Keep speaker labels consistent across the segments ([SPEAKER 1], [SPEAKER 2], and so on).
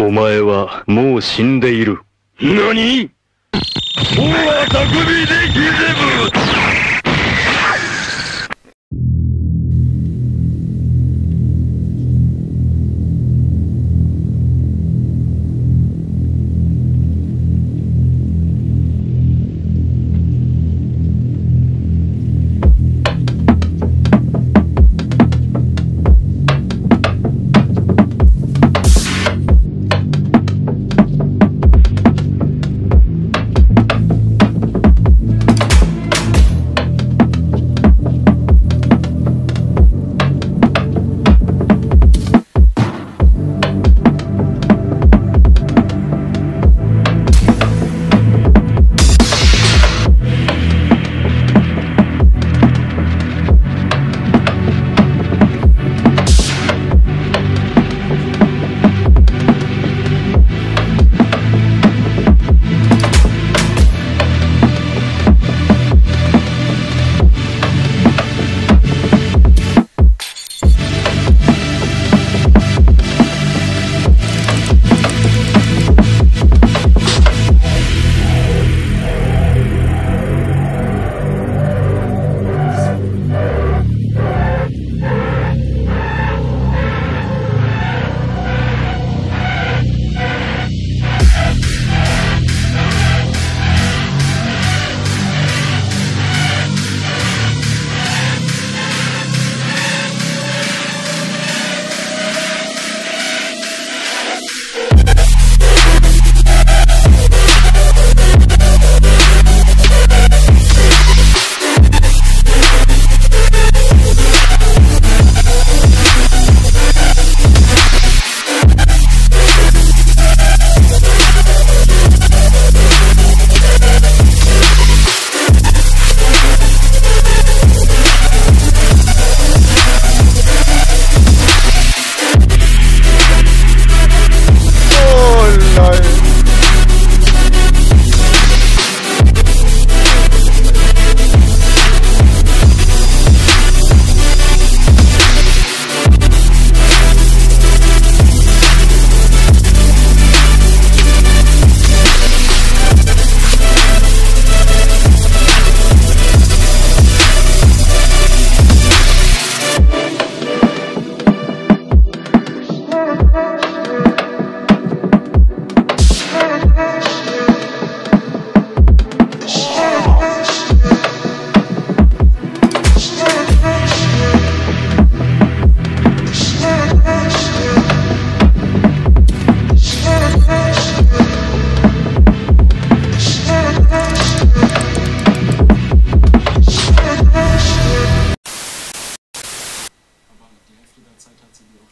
[SPEAKER 1] お前はもう死んでいる。
[SPEAKER 2] 何？もうは匠でギゼブ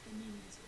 [SPEAKER 2] the new music.